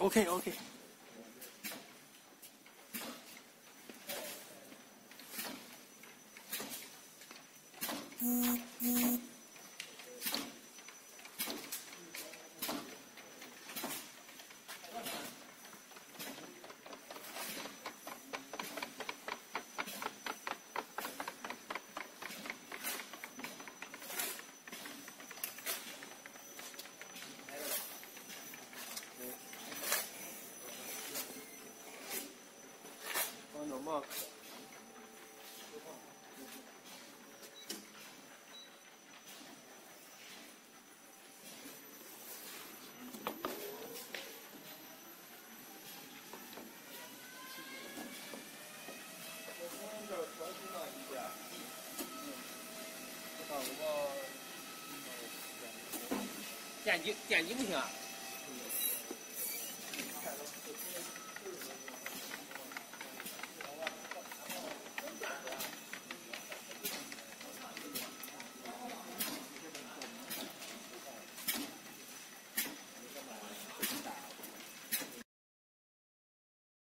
Okay, okay. Mm-hmm. 电机电机不行啊。